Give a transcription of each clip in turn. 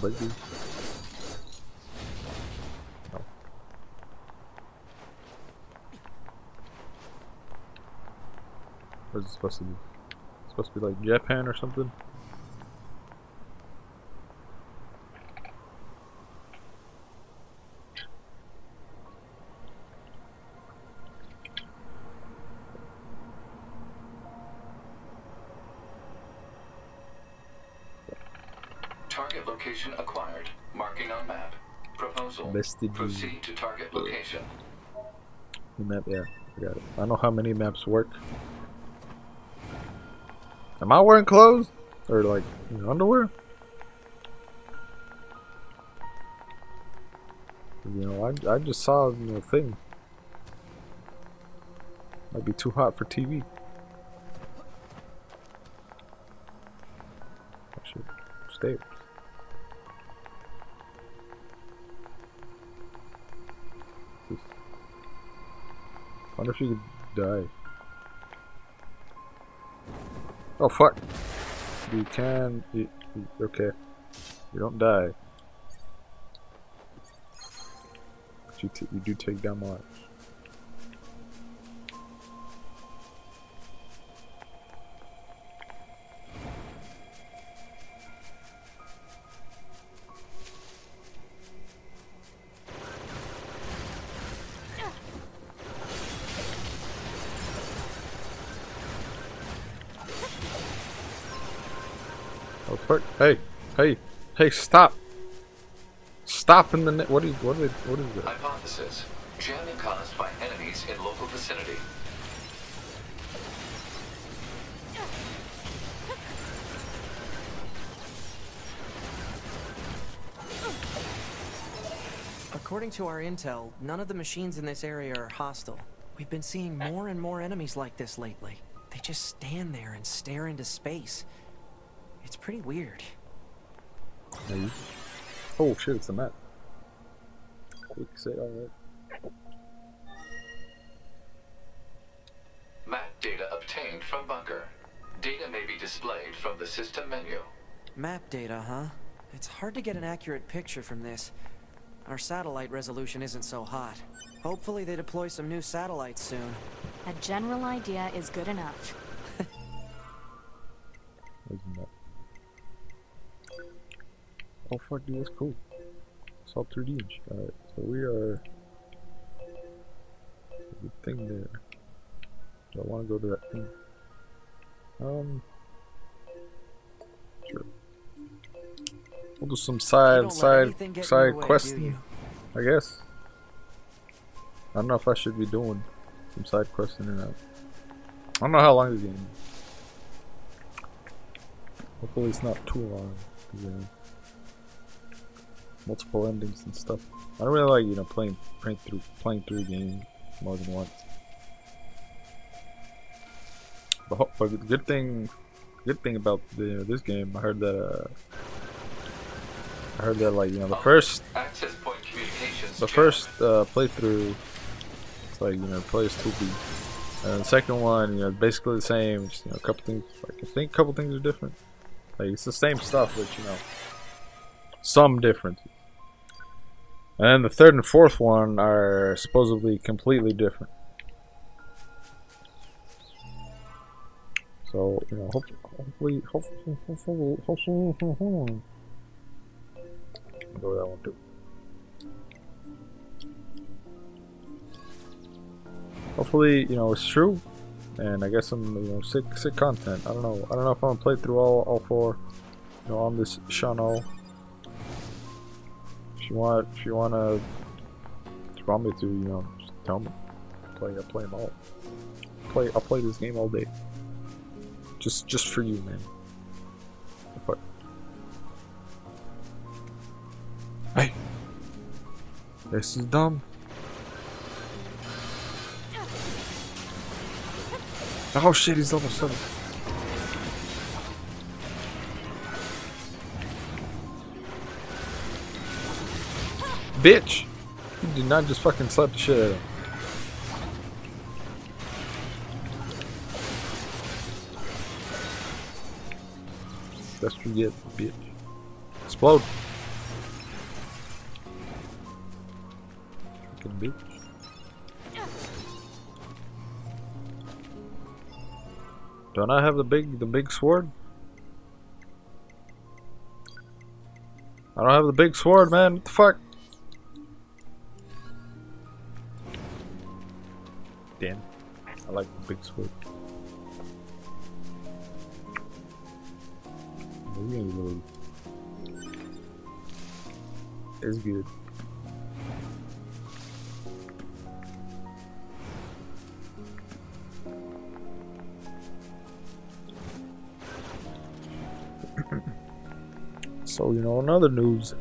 baby. No. Where's it supposed to be? It's supposed to be like Japan or something? Target location acquired. Marking on map. Proposal. Bestie Proceed to target uh, location. The map, yeah, I got it. I know how many maps work. Am I wearing clothes? Or like underwear? You know, I, I just saw you know, thing. Might be too hot for TV. I should stay. Wonder if you could die. Oh fuck! You can. You, you- okay. You don't die. But you, you do take damage. Fuck! Hey, hey, hey! Stop! Stop in the net. What is what is what is it? Hypothesis. Jamming caused by enemies in local vicinity. According to our intel, none of the machines in this area are hostile. We've been seeing more and more enemies like this lately. They just stand there and stare into space. It's pretty weird. Maybe. Oh shit! It's a map. Quick say alright. Map data obtained from bunker. Data may be displayed from the system menu. Map data, huh? It's hard to get an accurate picture from this. Our satellite resolution isn't so hot. Hopefully they deploy some new satellites soon. A general idea is good enough. Where's the map? Oh fuck, dude, that's cool. It's all 3D and. Alright, so we are. Good thing there. Do I want to go to that thing? Um. Sure. We'll do some side, side, anything get in side your way, questing. I guess. I don't know if I should be doing some side questing or not. I don't know how long the game is. Hopefully it's not too long. uh, multiple endings and stuff. I don't really like, you know, playing playing through playing through a game more than once. But, but the good thing, good thing about the, this game, I heard that. Uh, I heard that like you know the first Access point communications. the first uh, playthrough, it's like you know, plays 2B, and the second one, you know, basically the same. Just you know, a couple things. Like I think a couple things are different. Like it's the same stuff, but you know, some differences. And then the third and fourth one are supposedly completely different. So you know, hopefully, hopefully, hopefully, hopefully, hopefully, hopefully. Go with that one too. hopefully you know it's true and i guess some you know sick sick content i don't know i don't know if i'm gonna play through all, all four you know on this channel if you want if you want to if you want me to you know just tell me. Play i'll play them all. Play i'll play this game all day. Just just for you man. But hey. This is dumb. Oh shit, he's level 7. Bitch! You did not just fucking slap the shit out of him. Get, bitch. Explode! Fucking bitch. Don't I have the big the big sword? I don't have the big sword, man. What the fuck? It's good. So you know, another news.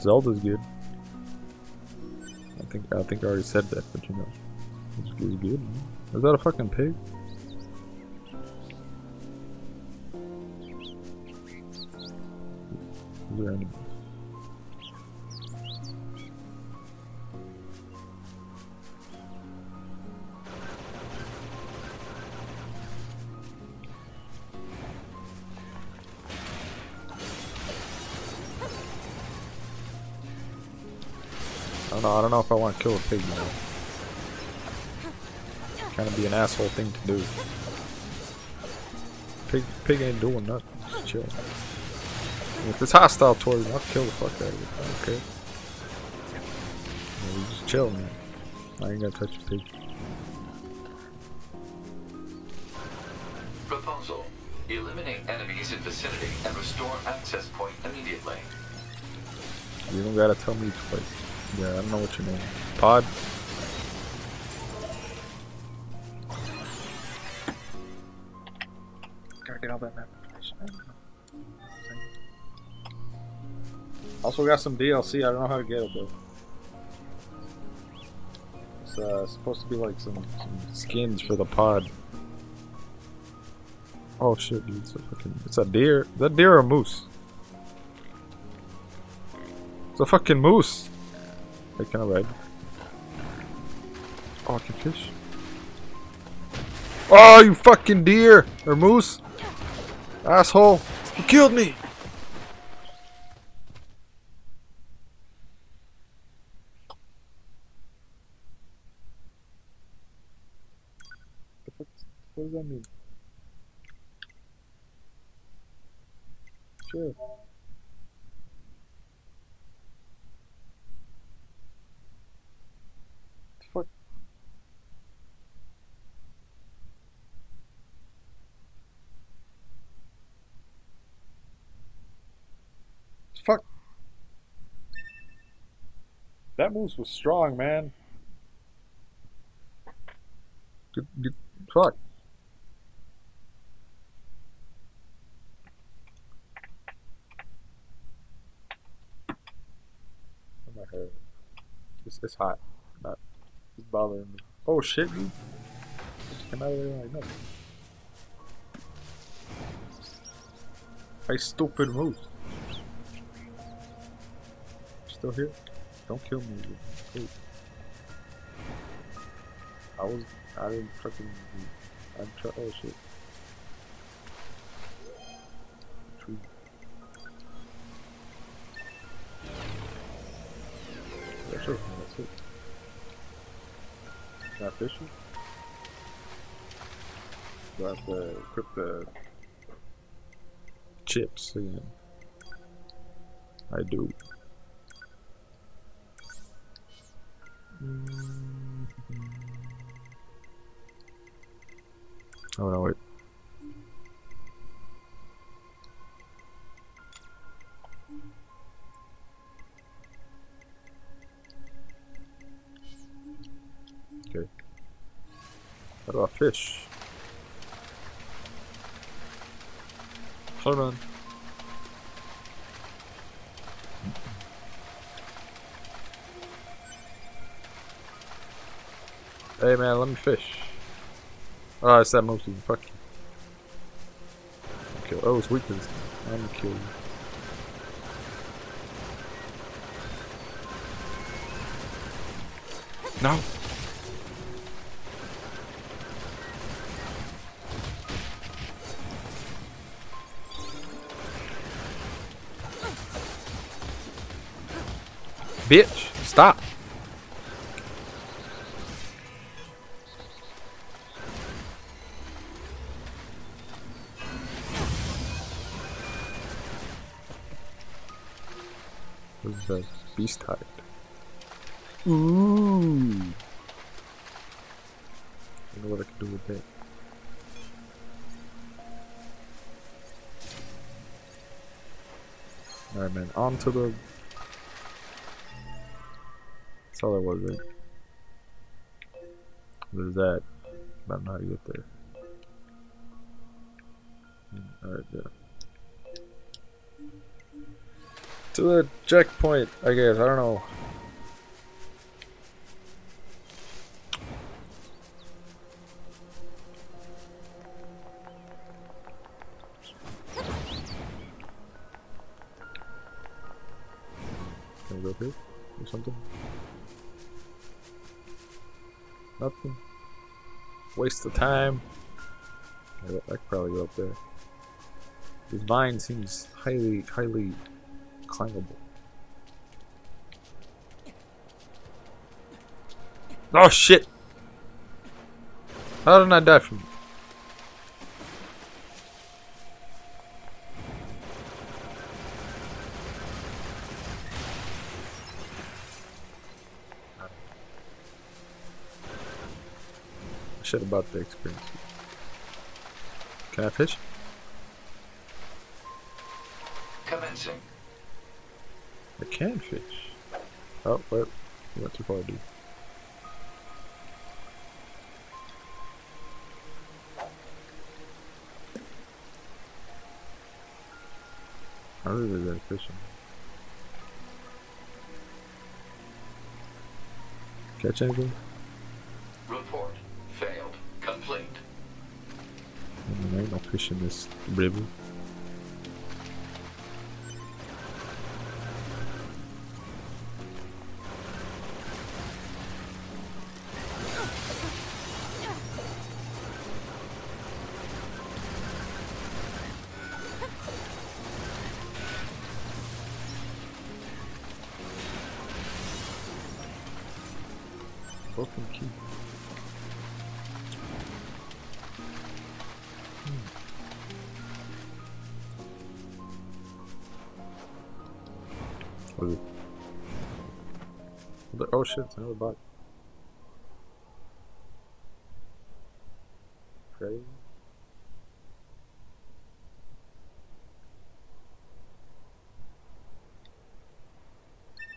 Zelda's good. I think I think I already said that, but you know, it's, it's good. Is that a fucking pig? Is there? Know. I don't know if I want to kill a pig. You know, kind of be an asshole thing to do. Pig, pig ain't doing nothing. Just chill. And if it's hostile towards me, I'll kill the fuck out of it. Okay. You know, just chill, man. I ain't gonna touch a pig. Proposal. Eliminate enemies in vicinity and restore access point immediately. You don't gotta tell me twice. Yeah, I don't know what your name. Pod. Gotta get all that map information. I don't. Also got some DLC. I don't know how to get it though. It's uh, supposed to be like some, some skins for the pod. Oh shit, dude! It's a fucking. It's a deer. Is that deer or a moose? It's a fucking moose. Wait, can I ride? Oh, I can fish. Oh, you fucking deer or moose, asshole! You killed me. The fuck is- What does that mean? Sure. The fuck? Fuck. That moose was strong, man. Good, good, fuck. Oh, my hair. It's, it's hot. Not. It's bothering me. Oh shit, dude. Just came out of there like nothing. Hey, stupid moose. Still here? Don't kill me. Please. I was. I didn't fucking. I'm try. Oh shit. Tree. That's it. That's it. Can I fish it? Do I have to equip the chips again? I do. Oh no, wait. Okay. How I fish? Hold on. Hey man, let me fish. Oh, it's that monkey. Fuck you. Kill. Oh, it's weakness. I'm gonna kill you. No. Bitch, stop. Beast type. Ooh. I know what I can do with that. Alright, man. On to the. That's all there was, right? There's that. I don't know how to get there. Hmm, alright, yeah. To the checkpoint, I guess. I don't know. Can I go up here? Or something? Nothing. Waste of time. I, I could probably go up there. This vine seems highly, highly climbable. Oh shit! How did I die from? Shit about the experience. Can I fish? Commencing. I can fish. Oh, wait. You went too far, dude. I really like fishing. Catch anything? Report. Failed. Complete. I mean, there ain't no fish in this river. The- Oh shit, it's another bot. Crazy.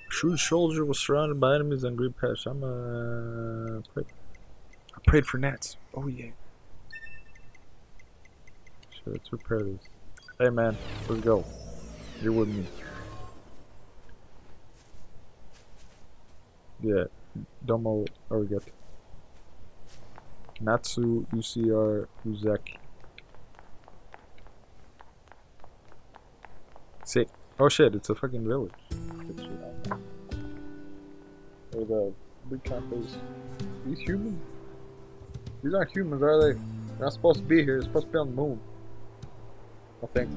Shrewd soldier was surrounded by enemies on Green Patch. I'm uh prayed. I prayed for gnats. Oh yeah. Let's repair this. Hey man, let's go. You're with me. Yeah, Domo Arigato. Natsu UCR Uzaki. See, Oh shit, it's a fucking village. Or the big campers. These humans? These aren't humans, are they? They're not supposed to be here. They're supposed to be on the moon. I think.